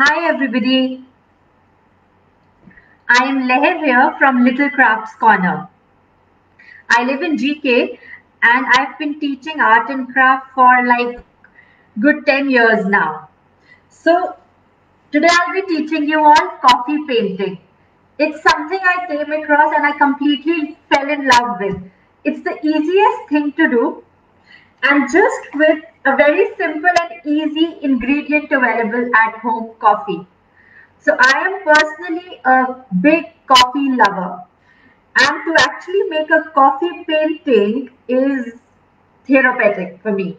Hi everybody. I am Lehar here from Little Crafts Corner. I live in GK and I've been teaching art and craft for like good 10 years now. So today I'll be teaching you all coffee painting. It's something I came across and I completely fell in love with. It's the easiest thing to do and just with a very simple and easy ingredient available at home coffee. So I am personally a big coffee lover and to actually make a coffee painting is therapeutic for me.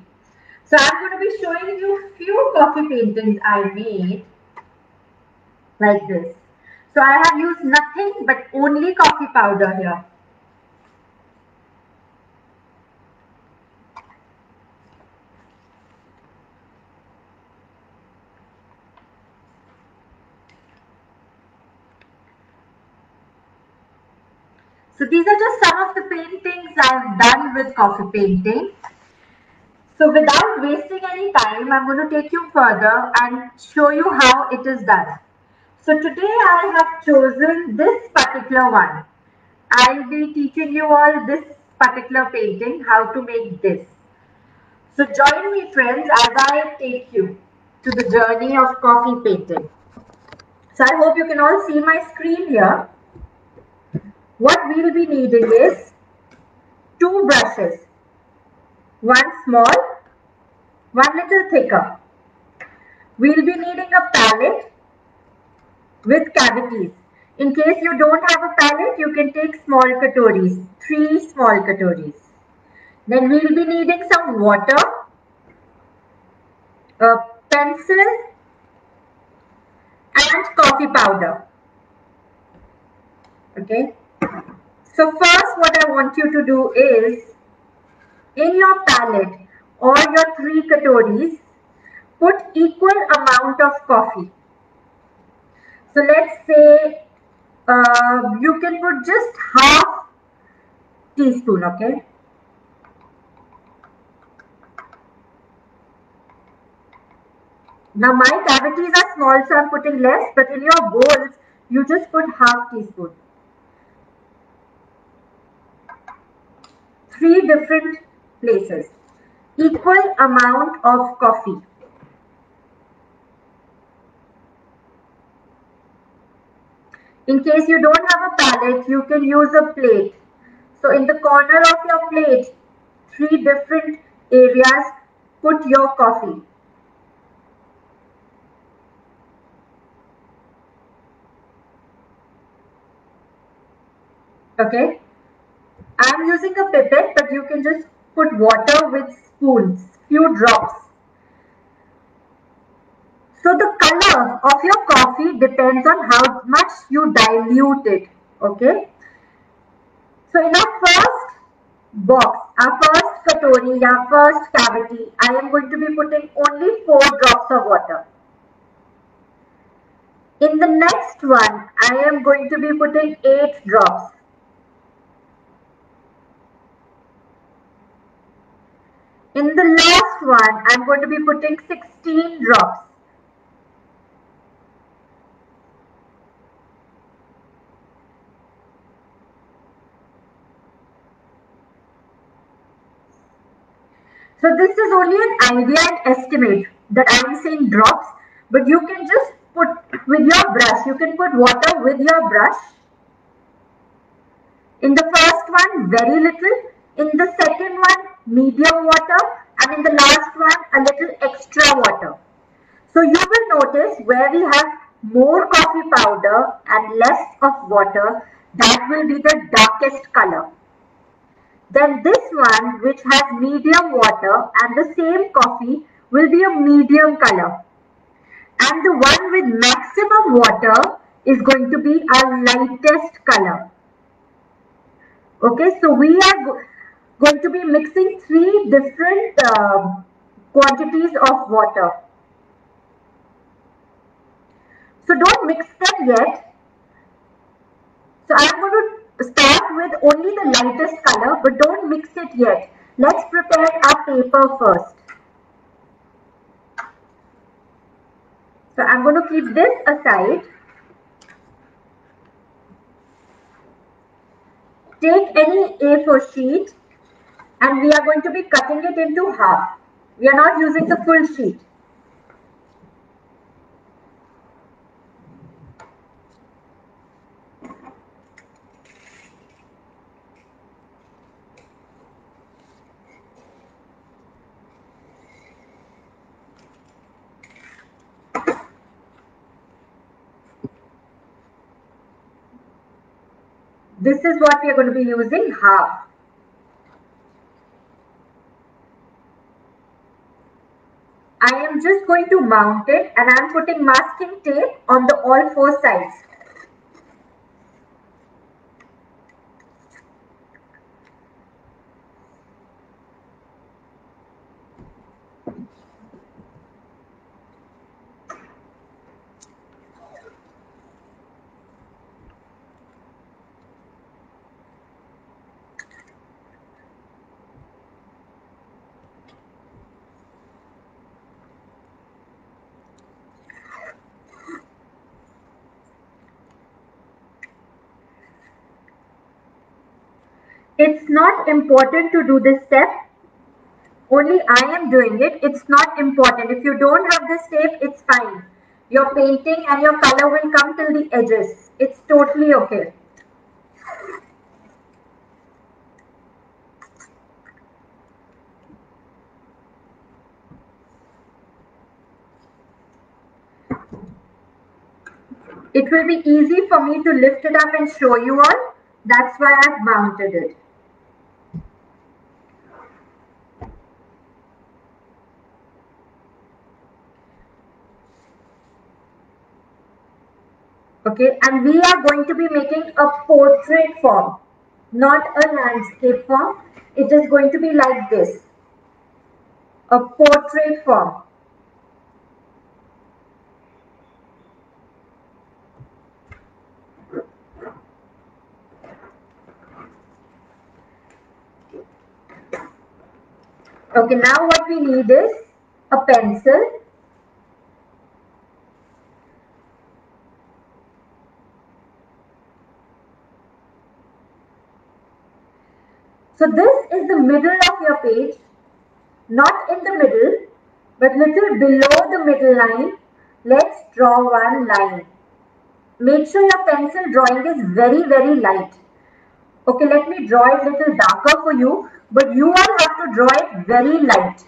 So I'm going to be showing you few coffee paintings I made like this. So I have used nothing but only coffee powder here. So these are just some of the paintings I've done with coffee painting. So without wasting any time, I'm going to take you further and show you how it is done. So today I have chosen this particular one. I'll be teaching you all this particular painting, how to make this. So join me friends as I take you to the journey of coffee painting. So I hope you can all see my screen here what we will be needing is two brushes, one small, one little thicker. We will be needing a palette with cavities. In case you don't have a palette, you can take small katoris, three small katoris. Then we will be needing some water, a pencil and coffee powder. Okay. So first what I want you to do is, in your palette or your three katoris, put equal amount of coffee. So let's say uh, you can put just half teaspoon, okay? Now my cavities are small, so I'm putting less, but in your bowls, you just put half teaspoon. Three different places. Equal amount of coffee. In case you don't have a palette, you can use a plate. So in the corner of your plate, three different areas, put your coffee. Okay. I'm using a pipette, but you can just put water with spoons, few drops. So the color of your coffee depends on how much you dilute it. Okay. So in our first box, our first katori, our first cavity, I am going to be putting only 4 drops of water. In the next one, I am going to be putting 8 drops. In the last one, I'm going to be putting 16 drops. So this is only an idea and estimate that I am saying drops, but you can just put with your brush, you can put water with your brush. In the first one, very little. In the second one, medium water and in the last one a little extra water. So you will notice where we have more coffee powder and less of water that will be the darkest color. Then this one which has medium water and the same coffee will be a medium color. And the one with maximum water is going to be our lightest color. Okay, so we are going to be mixing three different uh, quantities of water. So don't mix them yet. So I'm going to start with only the lightest color but don't mix it yet. Let's prepare our paper first. So I'm going to keep this aside. Take any A4 sheet and we are going to be cutting it into half. We are not using the full sheet. This is what we are going to be using half. I am just going to mount it and I am putting masking tape on the all four sides. It's not important to do this step. Only I am doing it. It's not important. If you don't have this tape, it's fine. Your painting and your color will come till the edges. It's totally okay. It will be easy for me to lift it up and show you all. That's why I've mounted it. Okay, and we are going to be making a portrait form, not a landscape form. It is going to be like this, a portrait form. Okay, now what we need is a pencil So this is the middle of your page, not in the middle, but little below the middle line. Let's draw one line. Make sure your pencil drawing is very, very light. Okay, let me draw it little darker for you, but you all have to draw it very light.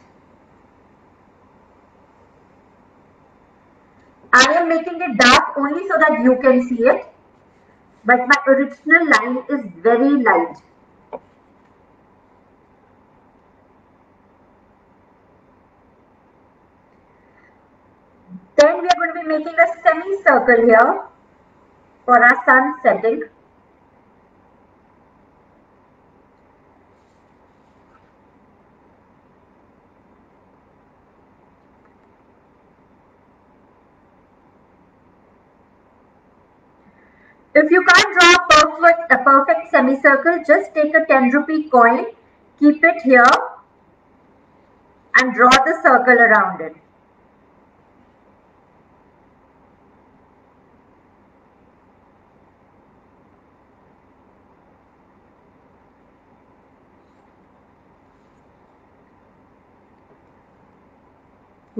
I am making it dark only so that you can see it, but my original line is very light. Then we are going to be making a semicircle here for our sun setting. If you can't draw a perfect, a perfect semicircle, just take a 10 rupee coin, keep it here and draw the circle around it.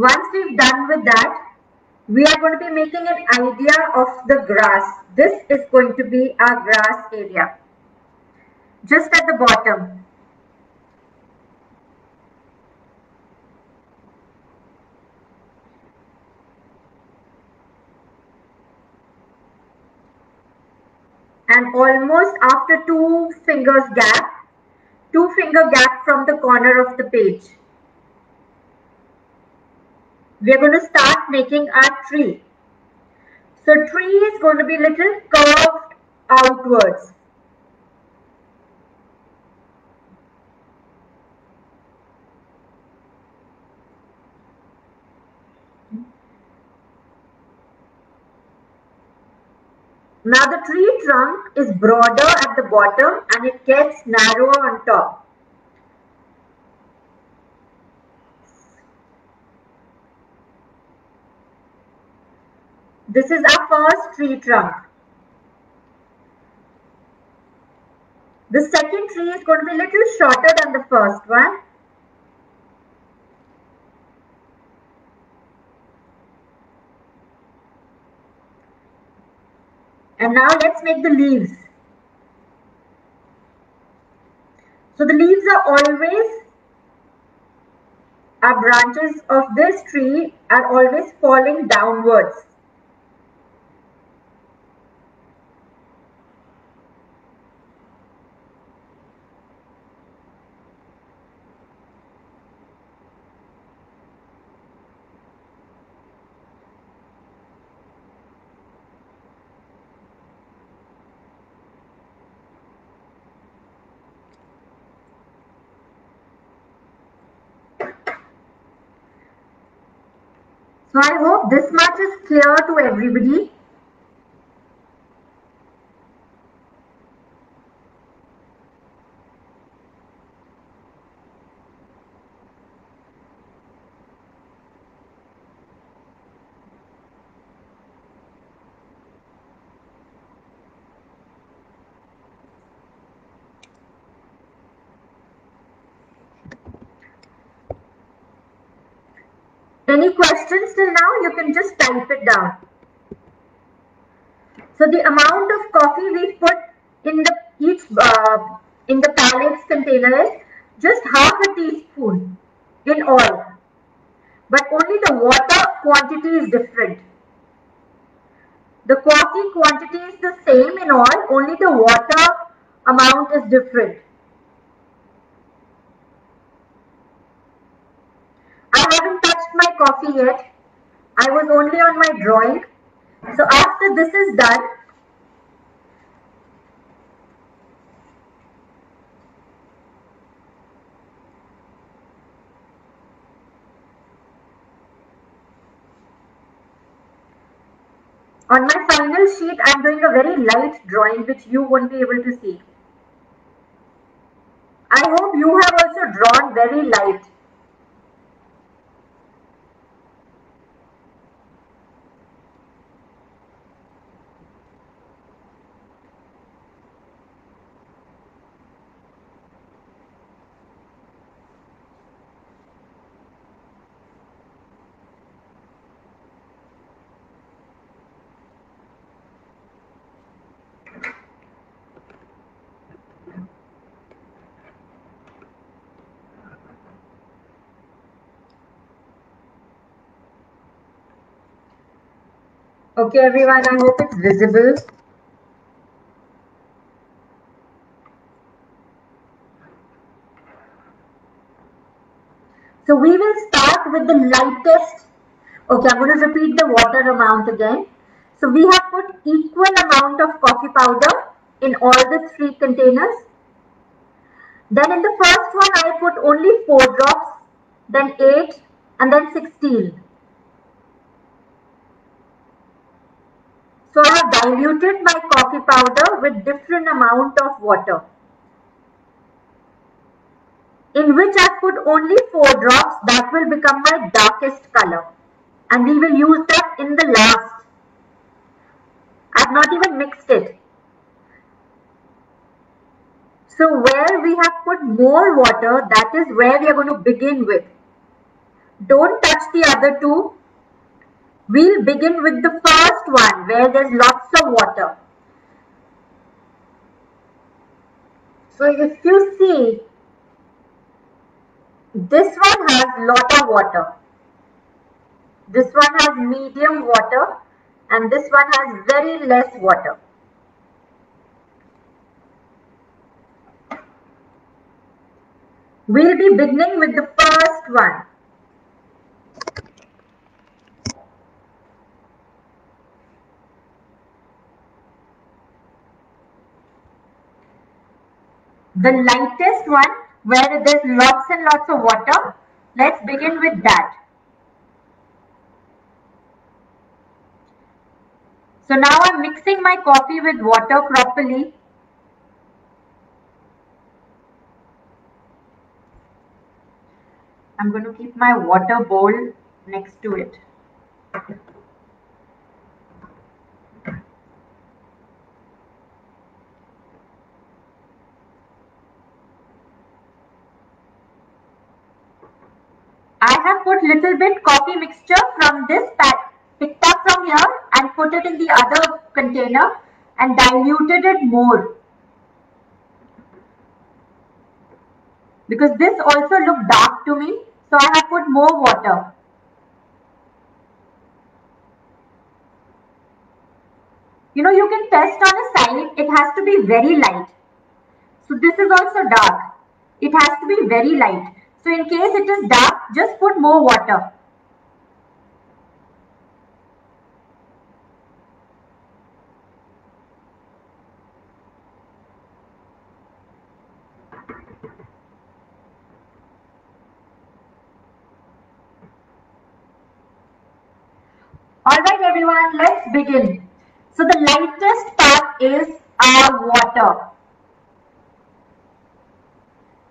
Once we've done with that, we are going to be making an idea of the grass. This is going to be our grass area. Just at the bottom. And almost after two fingers gap, two finger gap from the corner of the page we're going to start making our tree. So tree is going to be little curved outwards. Now the tree trunk is broader at the bottom and it gets narrower on top. This is our first tree trunk. The second tree is going to be a little shorter than the first one. And now let's make the leaves. So the leaves are always, our branches of this tree are always falling downwards. I hope this much is clear to everybody. Questions till now? You can just type it down. So the amount of coffee we put in the each uh, in the pallets container is just half a teaspoon in all. But only the water quantity is different. The coffee quantity is the same in all, only the water amount is different. Coffee yet. I was only on my drawing. So after this is done, On my final sheet, I'm doing a very light drawing which you won't be able to see. I hope you have also drawn very light. Okay, everyone, I hope it's visible. So we will start with the lightest. Okay, I'm going to repeat the water amount again. So we have put equal amount of coffee powder in all the three containers. Then in the first one, I put only 4 drops, then 8 and then 16. So I have diluted my coffee powder with different amount of water in which I put only 4 drops that will become my darkest color and we will use that in the last. I have not even mixed it. So where we have put more water that is where we are going to begin with. Don't touch the other two We'll begin with the first one where there's lots of water. So if you see, this one has lot of water. This one has medium water and this one has very less water. We'll be beginning with the first one. The lightest one where there's lots and lots of water. Let's begin with that. So now I'm mixing my coffee with water properly. I'm going to keep my water bowl next to it. have put little bit coffee mixture from this pack, picked up from here and put it in the other container and diluted it more. Because this also looked dark to me, so I have put more water. You know, you can test on a side, it has to be very light. So this is also dark. It has to be very light. So in case it is dark, just put more water. Alright everyone, let's begin. So the lightest part is our water.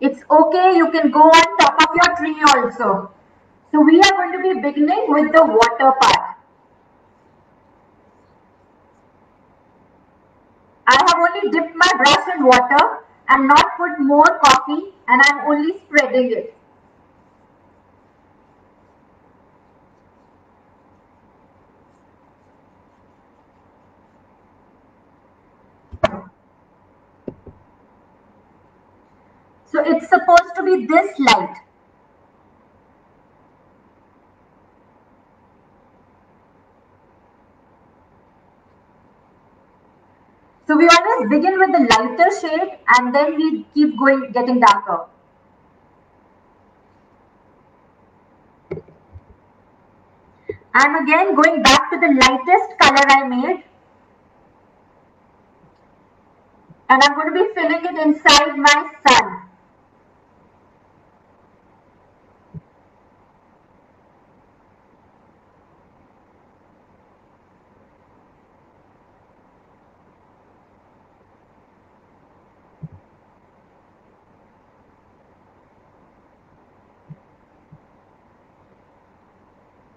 It's okay, you can go on top your tree also. So we are going to be beginning with the water part. I have only dipped my brush in water and not put more coffee and I'm only spreading it. So it's supposed to be this light. So we always begin with the lighter shade and then we keep going, getting darker. I'm again going back to the lightest color I made. And I'm going to be filling it inside my sun.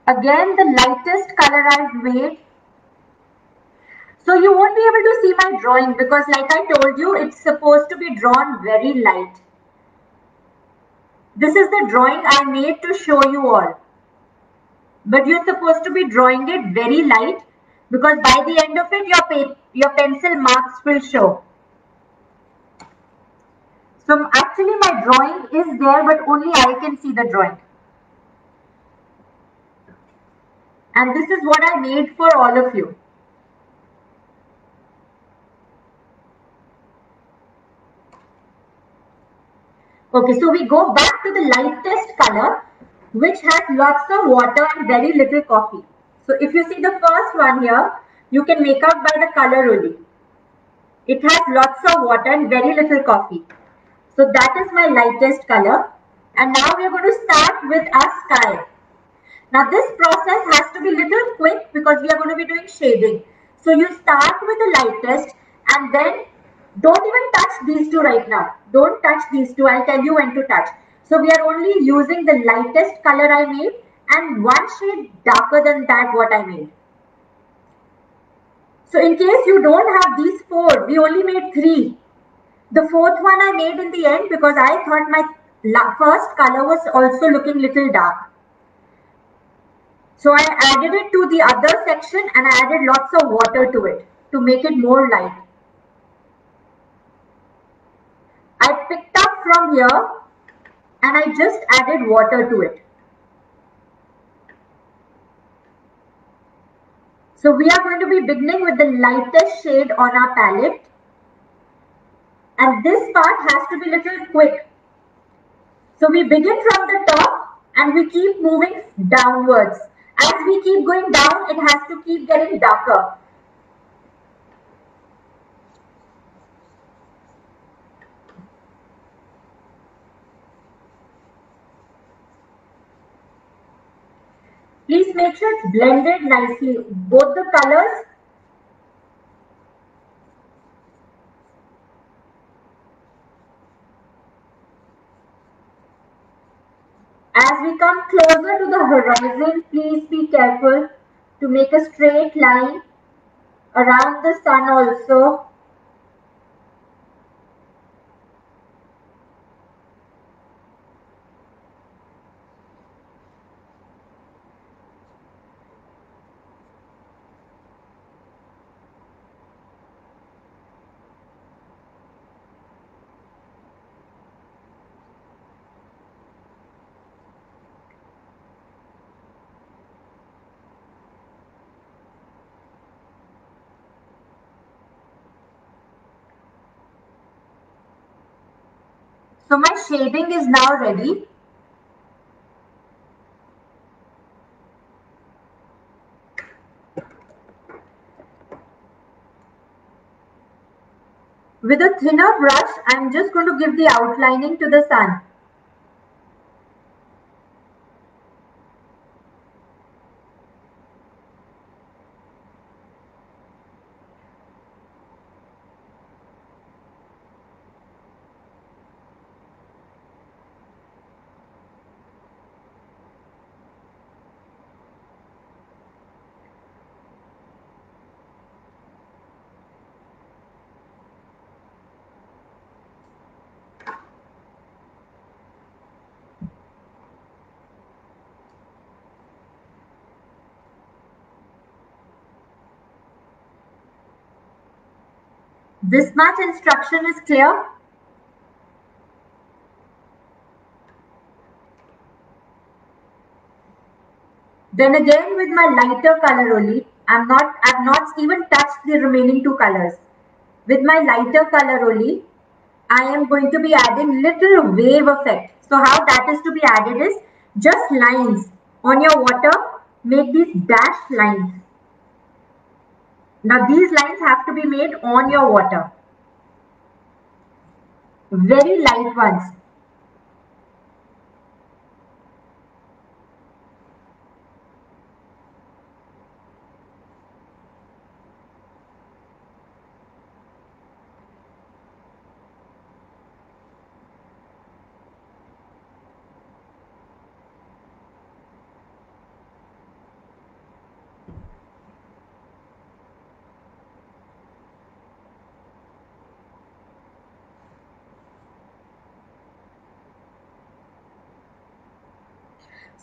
Again, the lightest color I've made. So you won't be able to see my drawing because like I told you, it's supposed to be drawn very light. This is the drawing I made to show you all. But you're supposed to be drawing it very light because by the end of it, your, your pencil marks will show. So actually my drawing is there, but only I can see the drawing. And this is what I made for all of you. Okay, so we go back to the lightest color, which has lots of water and very little coffee. So if you see the first one here, you can make out by the color only. It has lots of water and very little coffee. So that is my lightest color. And now we are going to start with our sky. Now this process has to be little quick because we are going to be doing shading. So you start with the lightest and then don't even touch these two right now. Don't touch these two. I'll tell you when to touch. So we are only using the lightest color I made and one shade darker than that what I made. So in case you don't have these four, we only made three. The fourth one I made in the end because I thought my first color was also looking little dark. So I added it to the other section and I added lots of water to it to make it more light. I picked up from here and I just added water to it. So we are going to be beginning with the lightest shade on our palette. And this part has to be little quick. So we begin from the top and we keep moving downwards. As we keep going down, it has to keep getting darker. Please make sure it's blended nicely. Both the colors As we come closer to the horizon, please be careful to make a straight line around the sun also. So my shading is now ready. With a thinner brush, I'm just going to give the outlining to the sun. This much instruction is clear? Then again with my lighter color only, I'm not, I've not even touched the remaining two colors. With my lighter color only, I am going to be adding little wave effect. So how that is to be added is just lines on your water, make these dash lines. Now these lines have to be made on your water. Very light ones.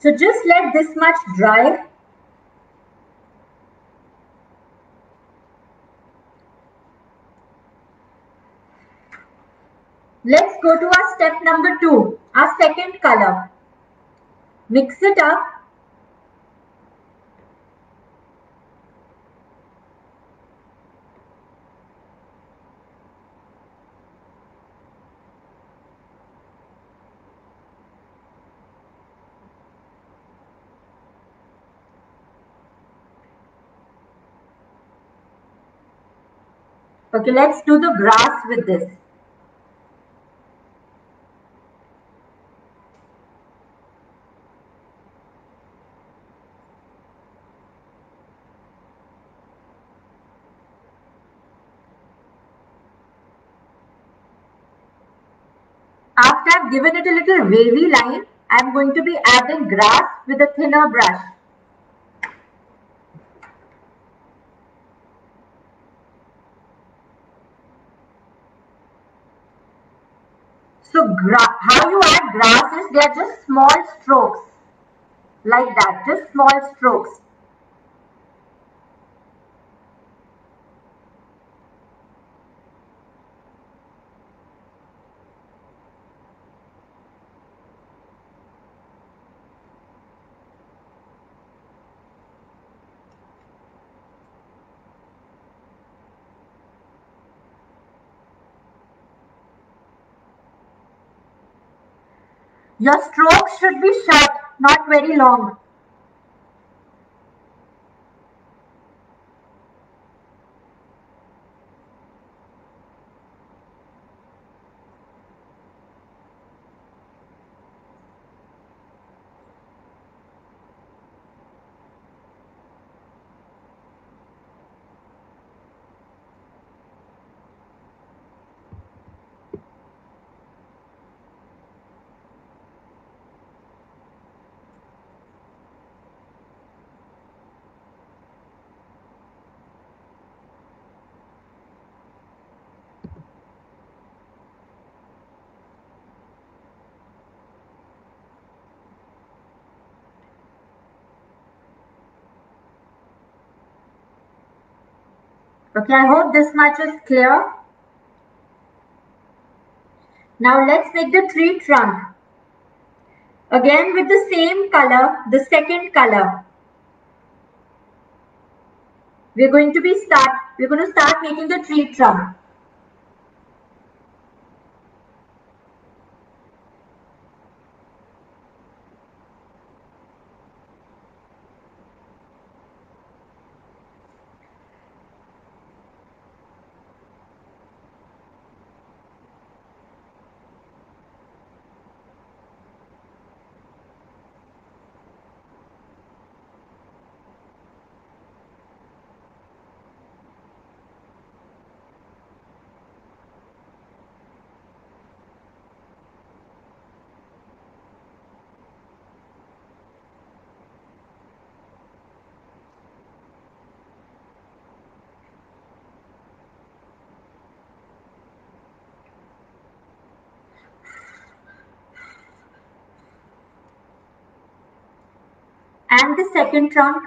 So just let this much dry. Let's go to our step number two, our second color. Mix it up Okay, let's do the grass with this. After I've given it a little wavy line, I'm going to be adding grass with a thinner brush. So how you add grass is they are just small strokes like that, just small strokes. Your strokes should be short, not very long. Okay, I hope this much is clear. Now let's make the tree trunk. Again with the same color, the second color. We're going to be start, we're going to start making the tree trunk. Second trunk.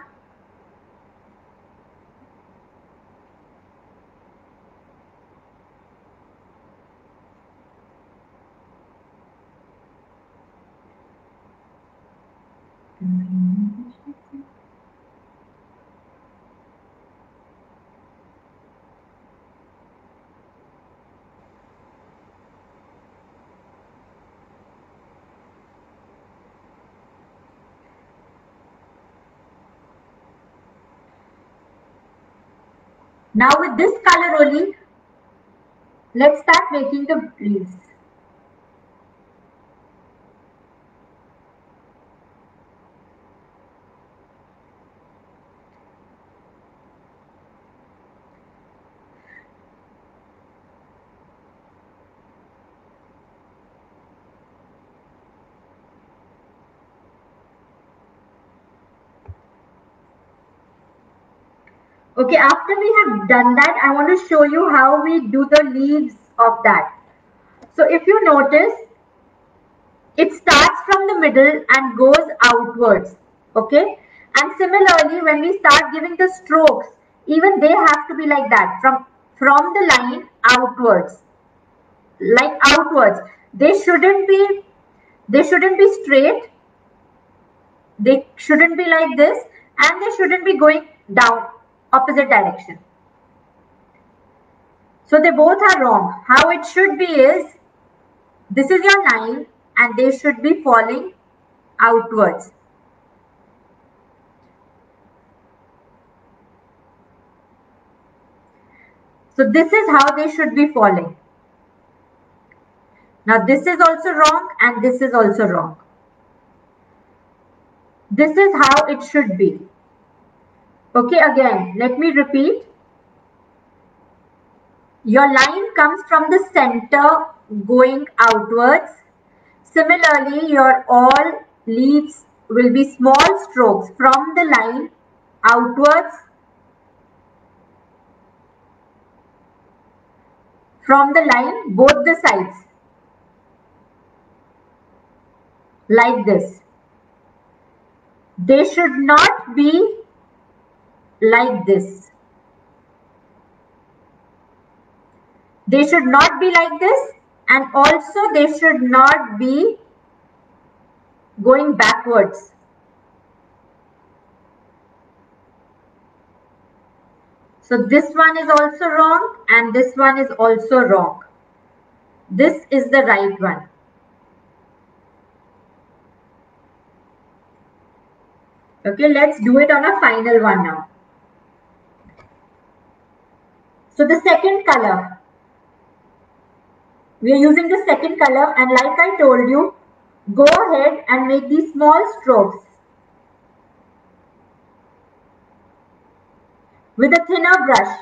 Mm-hmm. Now with this color only, let's start making the leaves. Okay, after we have done that, I want to show you how we do the leaves of that. So if you notice, it starts from the middle and goes outwards. Okay. And similarly, when we start giving the strokes, even they have to be like that from, from the line outwards, like outwards. They shouldn't be, they shouldn't be straight. They shouldn't be like this and they shouldn't be going down opposite direction. So they both are wrong. How it should be is, this is your line and they should be falling outwards. So this is how they should be falling. Now this is also wrong and this is also wrong. This is how it should be. Okay, again, let me repeat. Your line comes from the center going outwards. Similarly, your all leaves will be small strokes from the line outwards from the line both the sides like this. They should not be like this. They should not be like this and also they should not be going backwards. So this one is also wrong and this one is also wrong. This is the right one. Okay, let's do it on a final one now. So the second color, we are using the second color and like I told you, go ahead and make these small strokes with a thinner brush.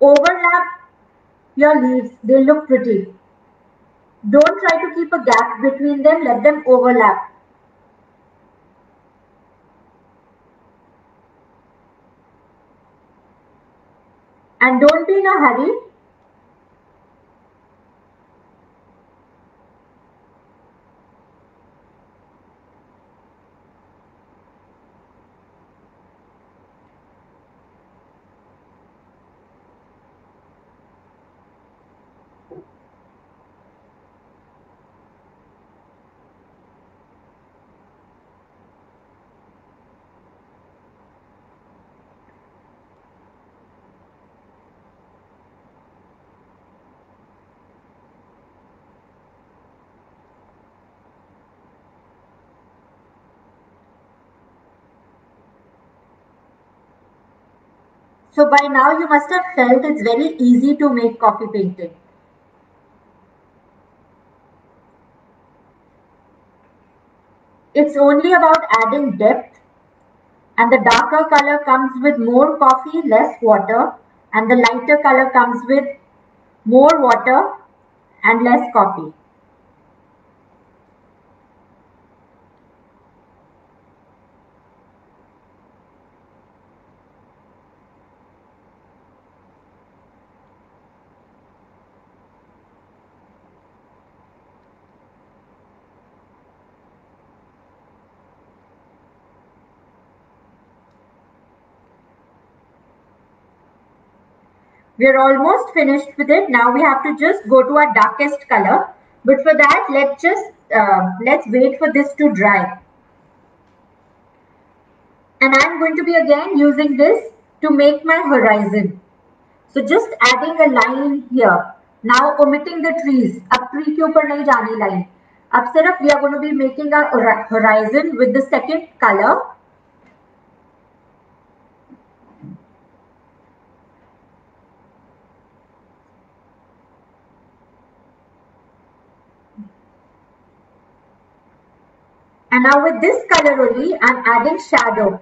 Overlap your leaves. They look pretty. Don't try to keep a gap between them. Let them overlap. And don't be in a hurry. So by now you must have felt it's very easy to make coffee painting. It's only about adding depth and the darker color comes with more coffee, less water and the lighter color comes with more water and less coffee. We're almost finished with it. Now we have to just go to our darkest color. But for that, let's just, uh, let's wait for this to dry. And I'm going to be again using this to make my horizon. So just adding a line here. Now omitting the trees. Ab tree ke upar nahi jaani line. Ab sirf we are going to be making our horizon with the second color And now with this color only, I'm adding shadow.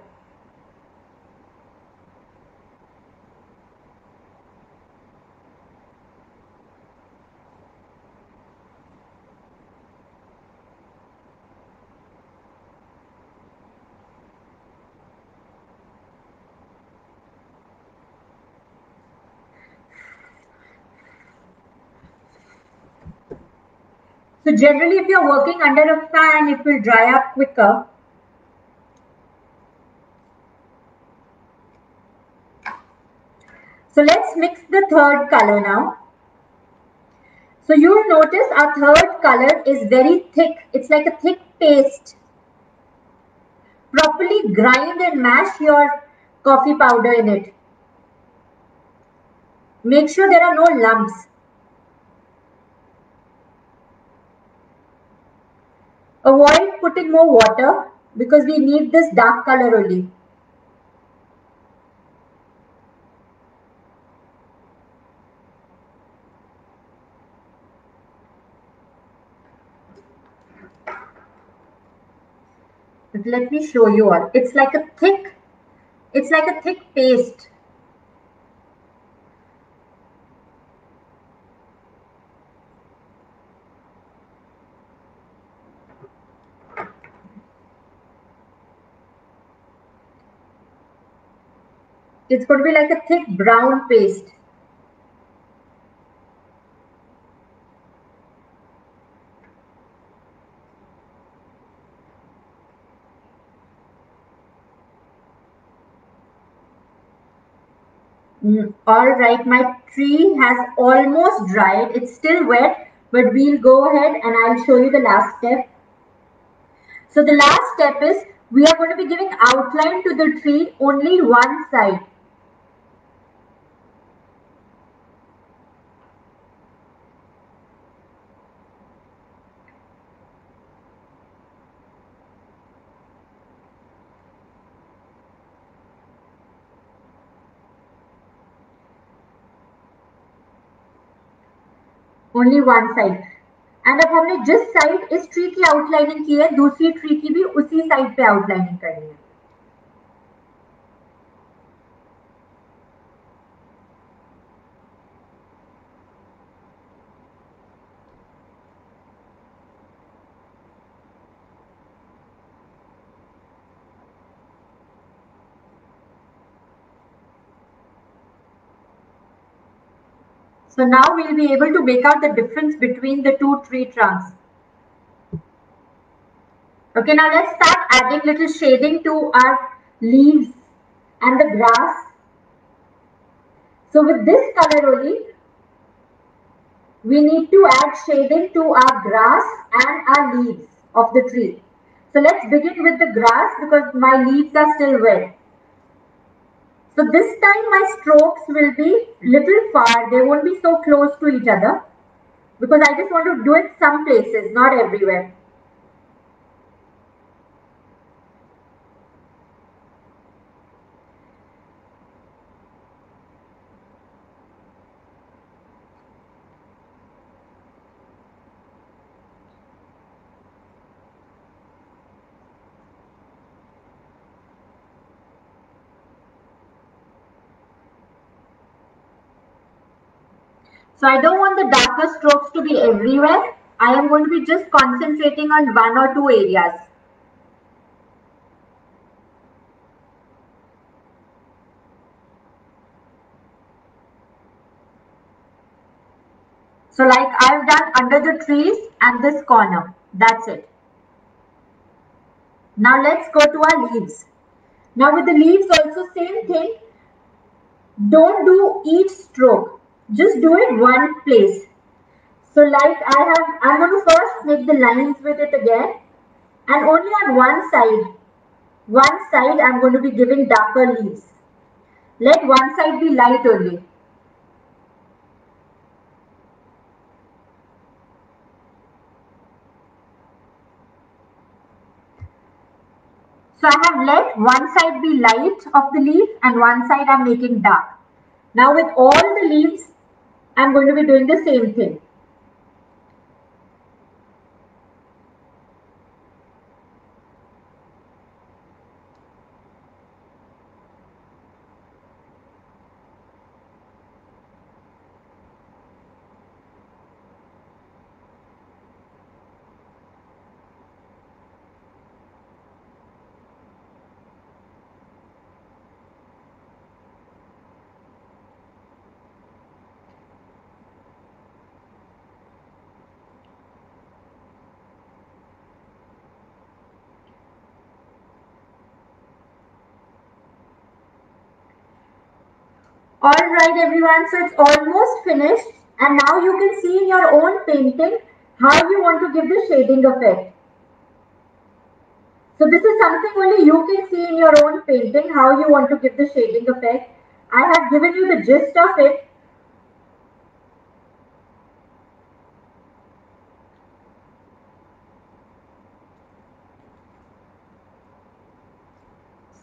So generally if you're working under a fan, it will dry up quicker. So let's mix the third color now. So you'll notice our third color is very thick. It's like a thick paste. Properly grind and mash your coffee powder in it. Make sure there are no lumps. Avoid putting more water because we need this dark color only. Let me show you all. It's like a thick, it's like a thick paste. It's going to be like a thick brown paste. Mm, all right, my tree has almost dried. It's still wet, but we'll go ahead and I'll show you the last step. So the last step is we are going to be giving outline to the tree only one side. Only one side and अब हमने जिस side इस tree की outlining की है, दूसरी tree की भी उसी साइड पे आउटलाइनिंग करनी है। So now we'll be able to make out the difference between the two tree trunks. Okay, now let's start adding little shading to our leaves and the grass. So with this color only, we need to add shading to our grass and our leaves of the tree. So let's begin with the grass because my leaves are still wet. So this time my strokes will be little far. They won't be so close to each other because I just want to do it some places, not everywhere. So I don't want the darker strokes to be everywhere. I am going to be just concentrating on one or two areas. So like I've done under the trees and this corner. That's it. Now let's go to our leaves. Now with the leaves also same thing. Don't do each stroke. Just do it one place. So like I have, I'm going to first make the lines with it again. And only on one side, one side I'm going to be giving darker leaves. Let one side be light only. So I have let one side be light of the leaf and one side I'm making dark. Now with all the leaves, I'm going to be doing the same thing. All right, everyone. So it's almost finished. And now you can see in your own painting how you want to give the shading effect. So this is something only you can see in your own painting, how you want to give the shading effect. I have given you the gist of it.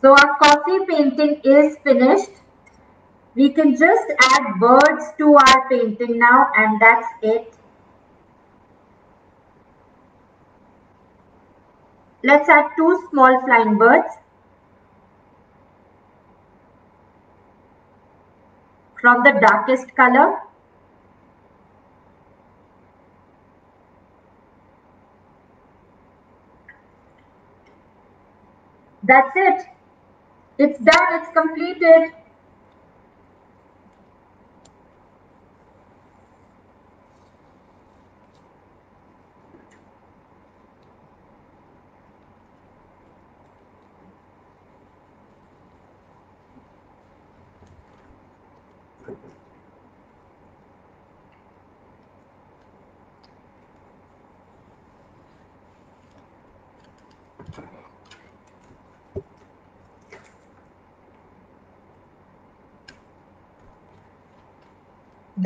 So our coffee painting is finished. We can just add birds to our painting now and that's it. Let's add two small flying birds. From the darkest color. That's it. It's done. It's completed.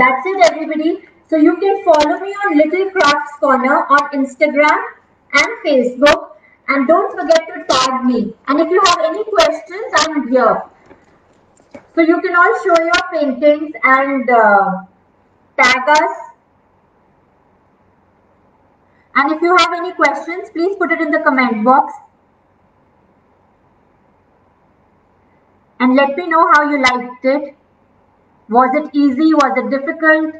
That's it, everybody. So you can follow me on Little Crafts Corner on Instagram and Facebook. And don't forget to tag me. And if you have any questions, I'm here. So you can all show your paintings and uh, tag us. And if you have any questions, please put it in the comment box. And let me know how you liked it. Was it easy? Was it difficult?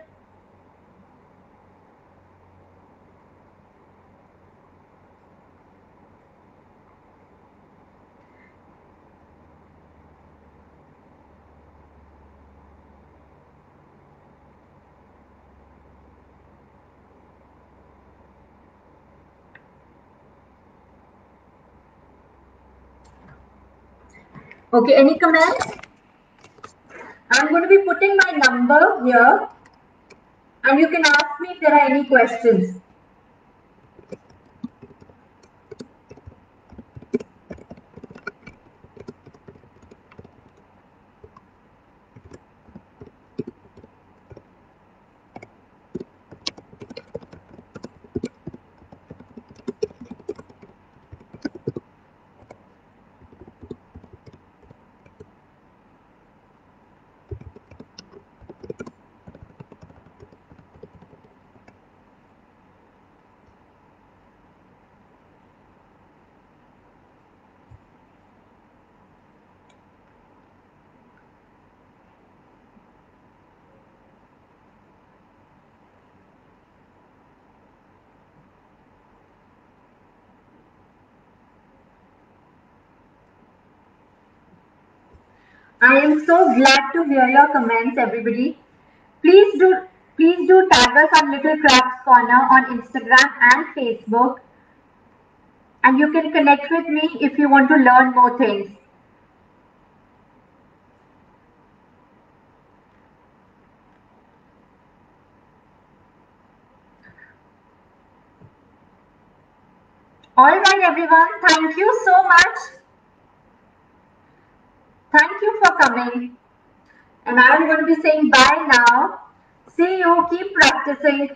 Okay, any comments? I'm going to be putting my number here and you can ask me if there are any questions. I am so glad to hear your comments, everybody. Please do please do tag us on Little Crafts Corner on Instagram and Facebook. And you can connect with me if you want to learn more things. All right, everyone. Thank you so much. Thank you for coming. And I'm going to be saying bye now. See you. Keep practicing.